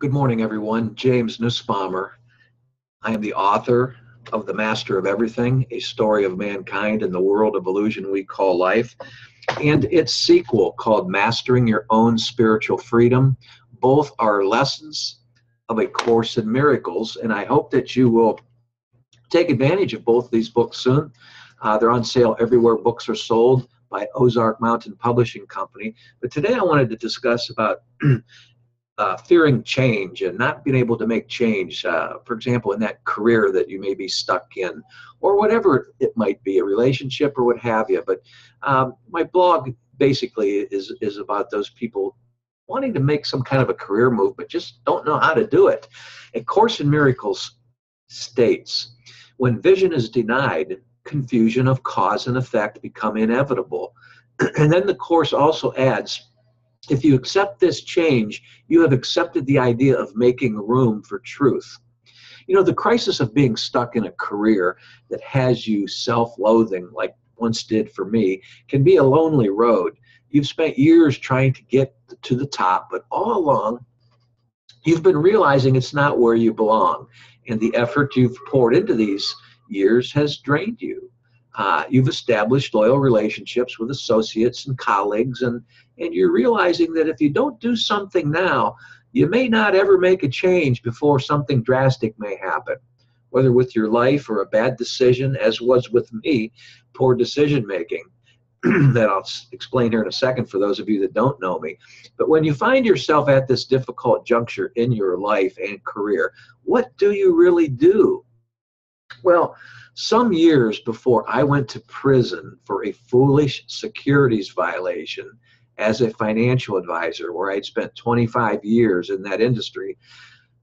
Good morning, everyone. James Nussbaumer. I am the author of The Master of Everything, a story of mankind in the world of illusion we call life, and its sequel called Mastering Your Own Spiritual Freedom. Both are lessons of A Course in Miracles, and I hope that you will take advantage of both these books soon. Uh, they're on sale everywhere books are sold by Ozark Mountain Publishing Company. But today I wanted to discuss about uh, fearing change and not being able to make change. Uh, for example, in that career that you may be stuck in, or whatever it might be, a relationship or what have you. But um, my blog basically is is about those people wanting to make some kind of a career move, but just don't know how to do it. A Course in Miracles states, when vision is denied, confusion of cause and effect become inevitable. and then the Course also adds, if you accept this change, you have accepted the idea of making room for truth. You know, the crisis of being stuck in a career that has you self loathing, like once did for me, can be a lonely road. You've spent years trying to get to the top, but all along, you've been realizing it's not where you belong. And the effort you've poured into these years has drained you. Uh, you've established loyal relationships with associates and colleagues, and, and you're realizing that if you don't do something now, you may not ever make a change before something drastic may happen, whether with your life or a bad decision, as was with me, poor decision making. that I'll explain here in a second for those of you that don't know me. But when you find yourself at this difficult juncture in your life and career, what do you really do? Well, some years before I went to prison for a foolish securities violation as a financial advisor, where I'd spent 25 years in that industry,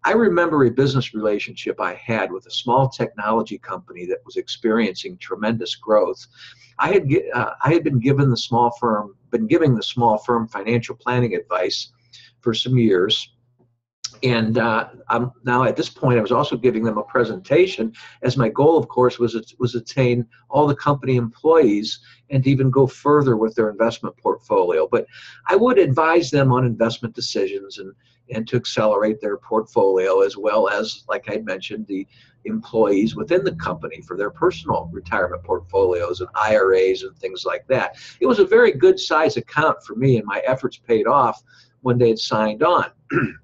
I remember a business relationship I had with a small technology company that was experiencing tremendous growth. I had uh, I had been given the small firm been giving the small firm financial planning advice for some years and uh, I'm now at this point I was also giving them a presentation as my goal of course was was attain all the company employees and even go further with their investment portfolio. But I would advise them on investment decisions and and to accelerate their portfolio as well as like I mentioned the employees within the company for their personal retirement portfolios and IRAs and things like that. It was a very good size account for me and my efforts paid off when they had signed on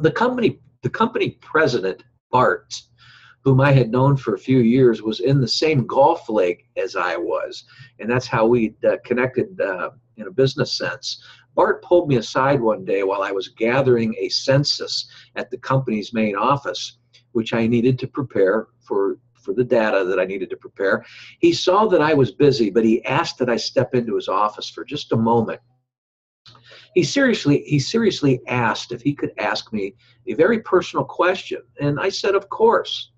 the company the company president Bart, whom I had known for a few years, was in the same golf league as I was, and that's how we uh, connected uh, in a business sense. Bart pulled me aside one day while I was gathering a census at the company's main office, which I needed to prepare for for the data that I needed to prepare. He saw that I was busy, but he asked that I step into his office for just a moment he seriously he seriously asked if he could ask me a very personal question and i said of course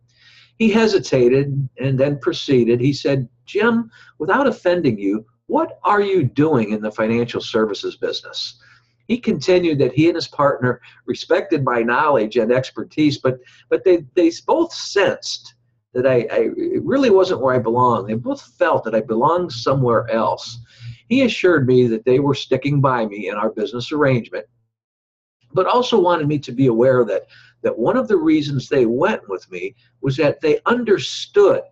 he hesitated and then proceeded he said jim without offending you what are you doing in the financial services business he continued that he and his partner respected my knowledge and expertise but but they they both sensed that I, I it really wasn't where I belonged. They both felt that I belonged somewhere else. He assured me that they were sticking by me in our business arrangement, but also wanted me to be aware that, that one of the reasons they went with me was that they understood.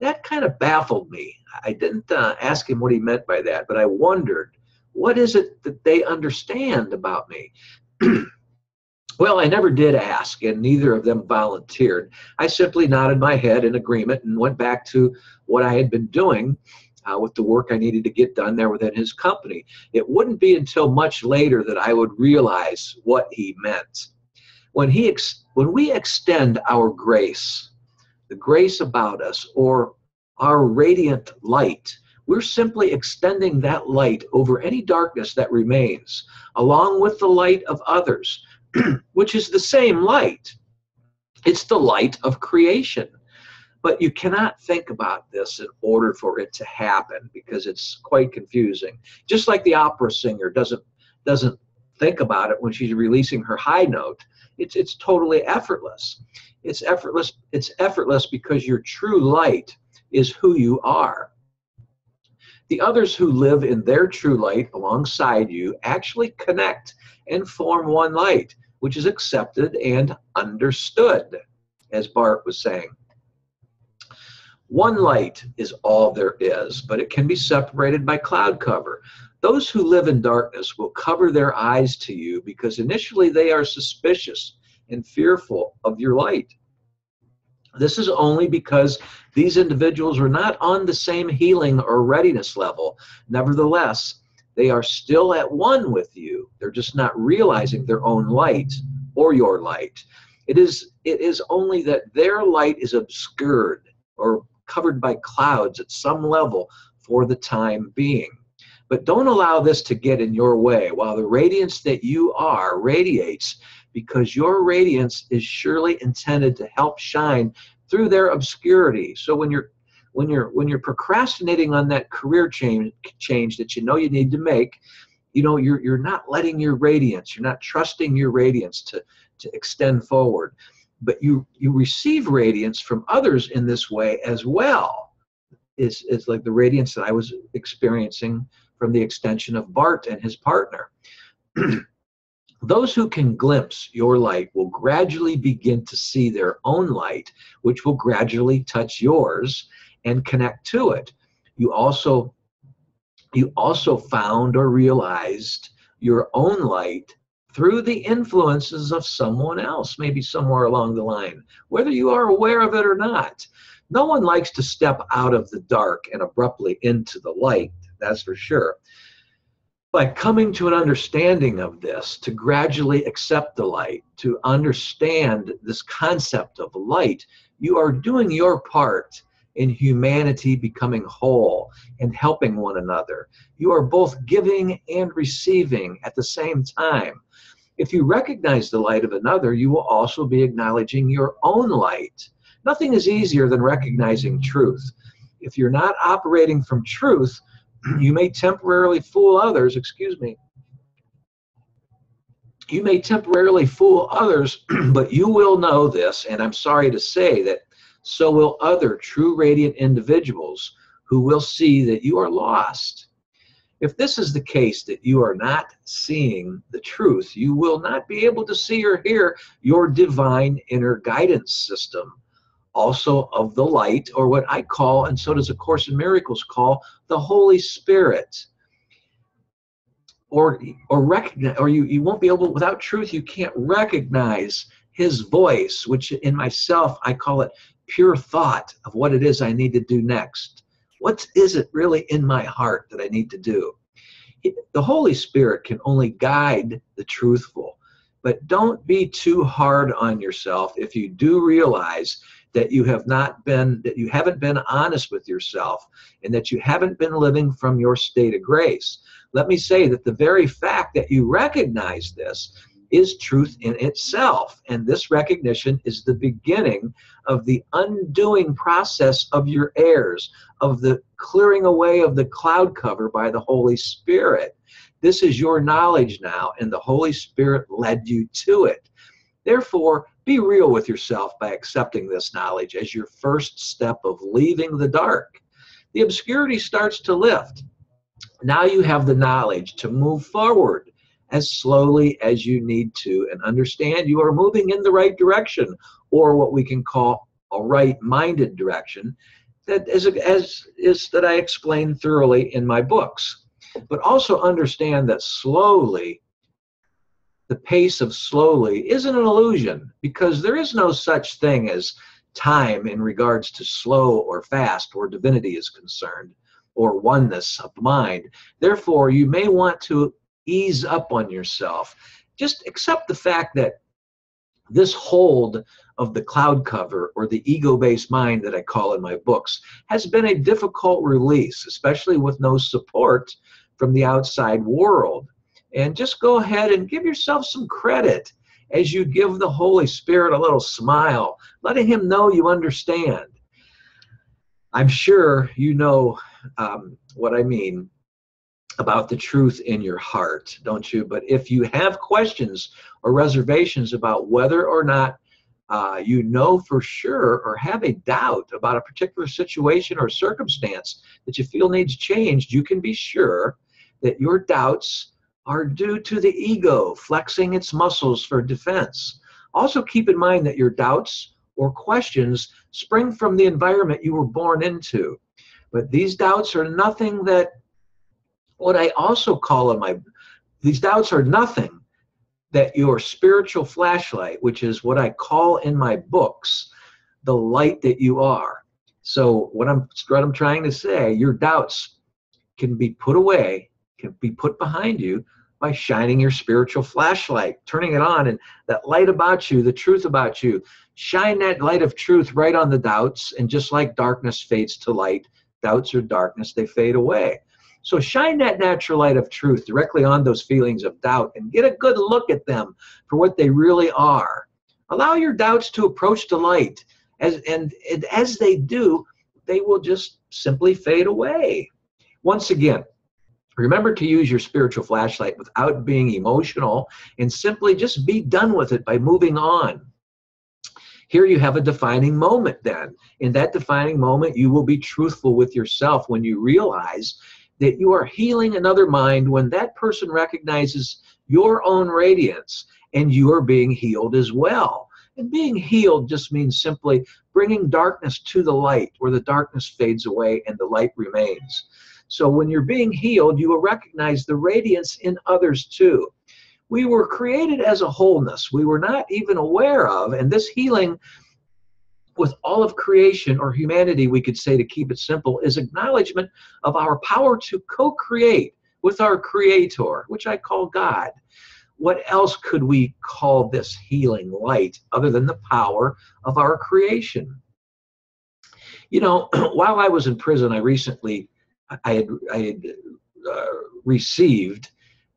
That kind of baffled me. I didn't uh, ask him what he meant by that, but I wondered, what is it that they understand about me? Well, I never did ask, and neither of them volunteered. I simply nodded my head in agreement and went back to what I had been doing uh, with the work I needed to get done there within his company. It wouldn't be until much later that I would realize what he meant. When, he ex- when we extend our grace, the grace about us, or our radiant light, we're simply extending that light over any darkness that remains, along with the light of others, which is the same light. It's the light of creation. But you cannot think about this in order for it to happen because it's quite confusing. Just like the opera singer doesn't doesn't think about it when she's releasing her high note. It's it's totally effortless. It's effortless. It's effortless because your true light is who you are. The others who live in their true light alongside you actually connect and form one light which is accepted and understood, as Bart was saying. One light is all there is, but it can be separated by cloud cover. Those who live in darkness will cover their eyes to you because initially they are suspicious and fearful of your light. This is only because these individuals are not on the same healing or readiness level. Nevertheless, they are still at one with you. They're just not realizing their own light or your light. It is, it is only that their light is obscured or covered by clouds at some level for the time being. But don't allow this to get in your way while the radiance that you are radiates because your radiance is surely intended to help shine through their obscurity. So when you're when you're when you're procrastinating on that career change change that you know you need to make, you know you're you're not letting your radiance, you're not trusting your radiance to to extend forward. But you you receive radiance from others in this way as well. is is like the radiance that I was experiencing from the extension of Bart and his partner. Those who can glimpse your light will gradually begin to see their own light, which will gradually touch yours and connect to it. You also you also found or realized your own light through the influences of someone else, maybe somewhere along the line, whether you are aware of it or not. No one likes to step out of the dark and abruptly into the light, that's for sure. By coming to an understanding of this, to gradually accept the light, to understand this concept of light, you are doing your part in humanity becoming whole and helping one another. You are both giving and receiving at the same time. If you recognize the light of another, you will also be acknowledging your own light. Nothing is easier than recognizing truth. If you're not operating from truth, you may temporarily fool others, excuse me. You may temporarily fool others, but you will know this, and I'm sorry to say that so will other true radiant individuals who will see that you are lost. If this is the case that you are not seeing the truth, you will not be able to see or hear your divine inner guidance system, also of the light, or what I call, and so does A Course in Miracles call, the Holy Spirit. Or, or recognize, or you, you won't be able, without truth, you can't recognize his voice, which in myself I call it pure thought of what it is I need to do next. What is it really in my heart that I need to do? The Holy Spirit can only guide the truthful, but don't be too hard on yourself if you do realize that you have not been that you haven't been honest with yourself and that you haven't been living from your state of grace. Let me say that the very fact that you recognize this is truth in itself. And this recognition is the beginning of the undoing process of your errors, of the clearing away of the cloud cover by the Holy Spirit. This is your knowledge now, and the Holy Spirit led you to it. Therefore, be real with yourself by accepting this knowledge as your first step of leaving the dark. The obscurity starts to lift. Now you have the knowledge to move forward as slowly as you need to and understand you are moving in the right direction or what we can call a right minded direction that is, as is that I explain thoroughly in my books. But also understand that slowly, the pace of slowly isn't an illusion because there is no such thing as time in regards to slow or fast where divinity is concerned or oneness of mind. Therefore, you may want to ease up on yourself. Just accept the fact that this hold of the cloud cover or the ego based mind that I call in my books has been a difficult release, especially with no support from the outside world. And just go ahead and give yourself some credit as you give the Holy Spirit a little smile, letting Him know you understand. I'm sure you know um, what I mean about the truth in your heart, don't you? But if you have questions or reservations about whether or not uh, you know for sure or have a doubt about a particular situation or circumstance that you feel needs changed, you can be sure that your doubts are due to the ego flexing its muscles for defense. Also, keep in mind that your doubts or questions spring from the environment you were born into. But these doubts are nothing that, what I also call in my, these doubts are nothing that your spiritual flashlight, which is what I call in my books, the light that you are. So what I'm what I'm trying to say, your doubts can be put away, can be put behind you by shining your spiritual flashlight, turning it on, and that light about you, the truth about you. Shine that light of truth right on the doubts, and just like darkness fades to light, doubts are darkness, they fade away. So shine that natural light of truth directly on those feelings of doubt and get a good look at them for what they really are. Allow your doubts to approach the light. As, and, and as they do, they will just simply fade away. Once again, Remember to use your spiritual flashlight without being emotional and simply just be done with it by moving on. Here you have a defining moment then. In that defining moment, you will be truthful with yourself when you realize that you are healing another mind when that person recognizes your own radiance and you are being healed as well. And being healed just means simply bringing darkness to the light where the darkness fades away and the light remains. So when you're being healed, you will recognize the radiance in others too. We were created as a wholeness we were not even aware of, and this healing with all of creation or humanity, we could say to keep it simple, is acknowledgement of our power to co create with our Creator, which I call God. What else could we call this healing light other than the power of our creation? You know, while I was in prison, I recently I had, I had uh, received,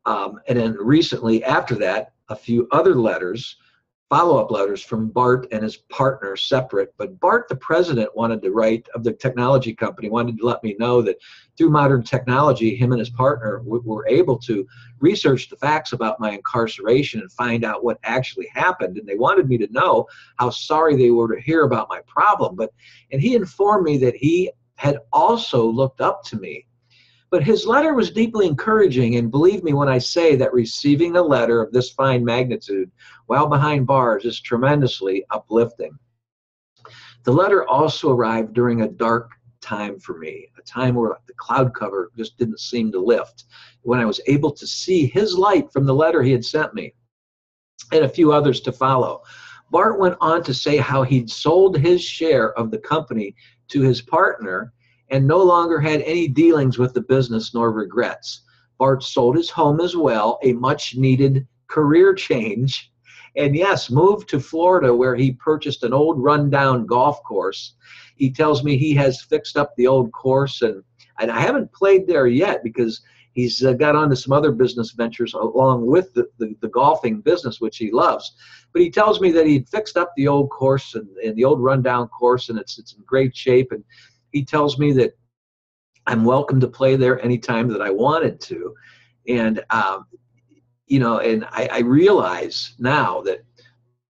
um, and then recently after that, a few other letters, follow-up letters from Bart and his partner separate. But Bart, the president, wanted to write of the technology company, wanted to let me know that through modern technology, him and his partner were able to research the facts about my incarceration and find out what actually happened. And they wanted me to know how sorry they were to hear about my problem. But and he informed me that he had also looked up to me. But his letter was deeply encouraging, and believe me when I say that receiving a letter of this fine magnitude while behind bars is tremendously uplifting. The letter also arrived during a dark time for me, a time where the cloud cover just didn't seem to lift, when I was able to see his light from the letter he had sent me, and a few others to follow. Bart went on to say how he'd sold his share of the company to his partner and no longer had any dealings with the business nor regrets. Bart sold his home as well, a much needed career change, and yes, moved to Florida where he purchased an old rundown golf course. He tells me he has fixed up the old course, and, and I haven't played there yet because he's uh, got onto some other business ventures along with the, the, the, golfing business, which he loves. But he tells me that he'd fixed up the old course and, and the old rundown course, and it's, it's in great shape. And he tells me that I'm welcome to play there anytime that I wanted to. And, um, you know, and I, I realize now that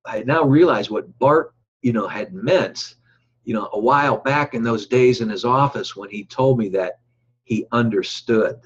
I now realize what Bart, you know, had meant, you know, a while back in those days in his office when he told me that he understood.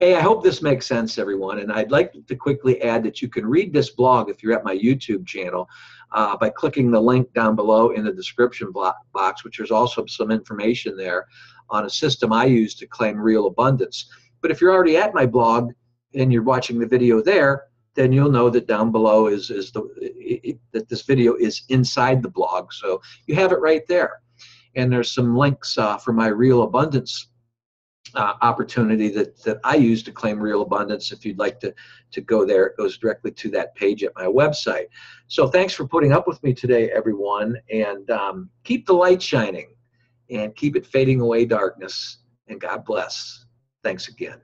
Hey, I hope this makes sense, everyone. And I'd like to quickly add that you can read this blog if you're at my YouTube channel uh, by clicking the link down below in the description box, which there's also some information there on a system I use to claim real abundance. But if you're already at my blog and you're watching the video there, then you'll know that down below is, is the it, that this video is inside the blog. So you have it right there. And there's some links uh, for my real abundance uh, opportunity that, that I use to claim real abundance. If you'd like to, to go there, it goes directly to that page at my website. So thanks for putting up with me today, everyone. And um, keep the light shining and keep it fading away darkness. And God bless. Thanks again.